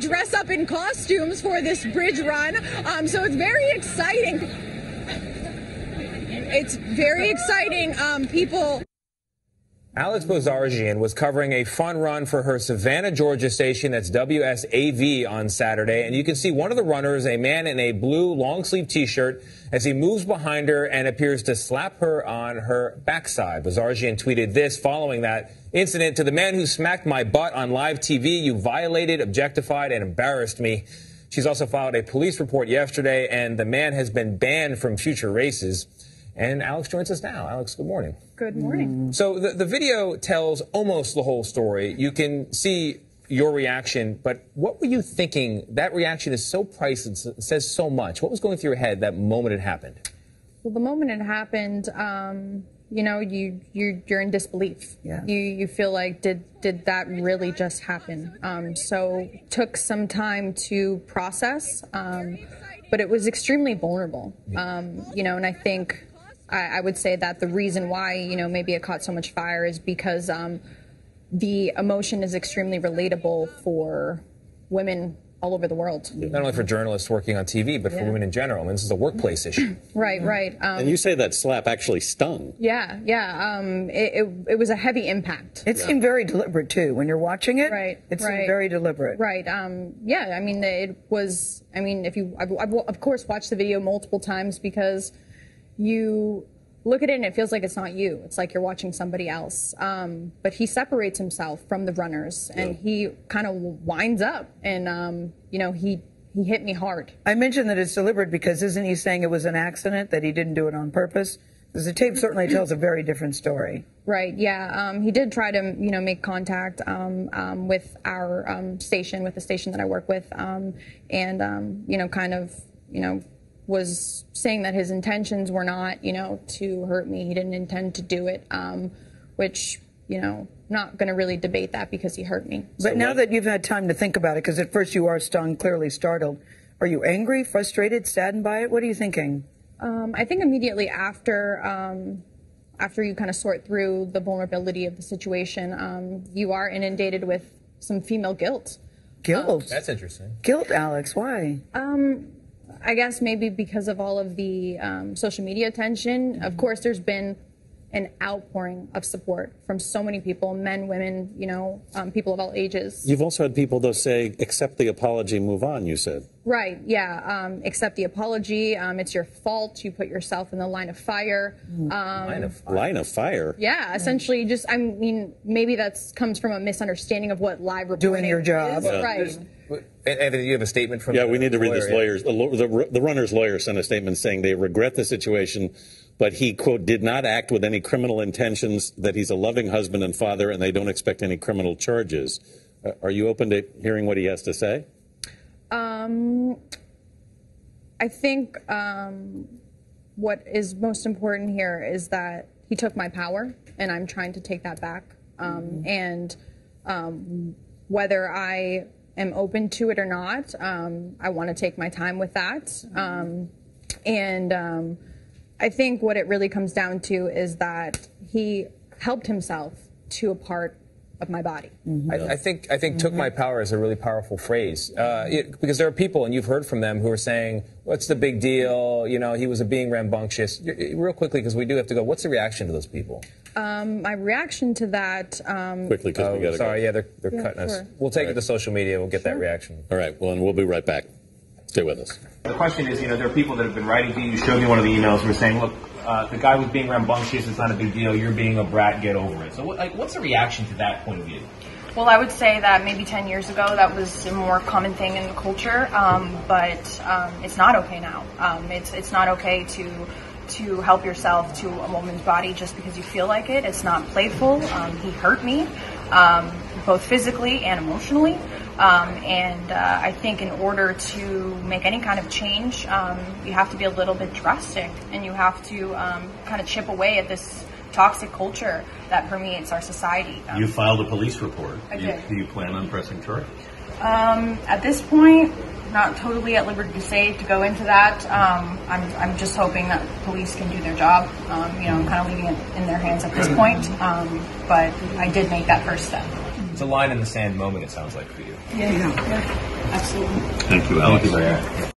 dress up in costumes for this bridge run. Um, so it's very exciting. It's very exciting. Um, people. Alex Bozarjian was covering a fun run for her Savannah, Georgia station that's WSAV on Saturday. And you can see one of the runners, a man in a blue long sleeve t-shirt, as he moves behind her and appears to slap her on her backside. Bozarjian tweeted this following that incident to the man who smacked my butt on live TV. You violated, objectified, and embarrassed me. She's also filed a police report yesterday, and the man has been banned from future races. And Alex joins us now. Alex, good morning. Good morning. So the, the video tells almost the whole story. You can see your reaction, but what were you thinking? That reaction is so priceless, it says so much. What was going through your head that moment it happened? Well, the moment it happened, um, you know, you you you're in disbelief. Yeah. You you feel like did did that really just happen? Um, so took some time to process, um, but it was extremely vulnerable. Um, you know, and I think I, I would say that the reason why you know maybe it caught so much fire is because um, the emotion is extremely relatable for women all over the world. Not only for journalists working on TV, but for women in general. I mean, this is a workplace issue. Right, right. Um, And you say that slap actually stung. yeah, yeah. Um, it, it, it was a heavy impact. It seemed very deliberate too. When you're watching it, Right, it seemed right. very deliberate. Right. Um, yeah. I mean, it was. I mean, if you, I've, I've of course watched the video multiple times because you look at it and it feels like it's not you. It's like you're watching somebody else. Um, but he separates himself from the runners and he kind of winds up and um, you know he he hit me hard. I mentioned that it's deliberate because isn't he saying it was an accident that he didn't do it on purpose? Because the tape certainly tells a very different story. Right. Yeah. Um, he did try to, you know, make contact um, um, with our um, station, with the station that I work with, um, and um, you know, kind of, you know, was saying that his intentions were not, you know, to hurt me. He didn't intend to do it, um, which, you know, not going to really debate that because he hurt me. But now that you've had time to think about it, because at first you are stung, clearly startled, are you angry, frustrated, saddened by it? What are you thinking? Um, I think immediately after um, after you kind of sort through the vulnerability of the situation, um, you are inundated with some female guilt. Guilt. That's interesting. Guilt, Alex. Why? I guess maybe because of all of the um, social media attention. Of course, there's been an outpouring of support from so many people men, women, you know, um, people of all ages. You've also had people, though, say, accept the apology, move on, you said. Right, yeah. Um, accept the apology. Um, it's your fault. You put yourself in the line of fire. Um, Line of fire. Line of fire. yeah, essentially, just, I mean, maybe that comes from a misunderstanding of what live reporting Doing your job. is. Right. And, and you have a statement from Yeah, the we need to read this lawyer, yeah? lawyer's. The, the, the runner's lawyer sent a statement saying they regret the situation, but he, quote, did not act with any criminal intentions, that he's a loving husband and father, and they don't expect any criminal charges. Uh, are you open to hearing what he has to say? I think um, what is most important here is that he took my power, and I'm trying to take that back. Um, And um, whether I am open to it or not, um, I want to take my time with that. Um, and um, I think what it really comes down to is that he helped himself to a part of my body. I, I think I think "took my power" is a really powerful phrase uh, it, because there are people, and you've heard from them, who are saying, "What's the big deal?" You know, he was a being rambunctious. Y- y- Real quickly, because we do have to go. What's the reaction to those people? My reaction to that, um, Quickly, because we Oh, got to sorry, go. yeah, they're, they're Yeah, cutting us. We'll take it to social media. We'll get that reaction. All right, well, and we'll be right back. Stay with us. The question is, you know, there are people that have been writing to you. You showed me one of the emails. Who were saying, look, uh, the guy was being rambunctious. It's not a big deal. You're being a brat. Get over it. So, what, like, what's the reaction to that point of view? Well, I would say that maybe 10 years ago that was a more common thing in the culture, um, but um, it's not okay now. Um, it's it's not okay to to help yourself to a woman's body just because you feel like it. It's not playful. Um, he hurt me, um, both physically and emotionally. Um, and uh, I think in order to make any kind of change, um, you have to be a little bit drastic, and you have to um, kind of chip away at this toxic culture that permeates our society. Um, You filed a police report. I You- did. Do you plan on pressing charges? At this point, not totally at liberty to say to go into that. Um, I'm, I'm just hoping that police can do their job. Um, you know, I'm kind of leaving it in their hands at this point. Um, but I did make that first step. It's a line in the sand moment. It sounds like for you. Yeah, yeah, absolutely. Thank you, Alex. Thank you very much.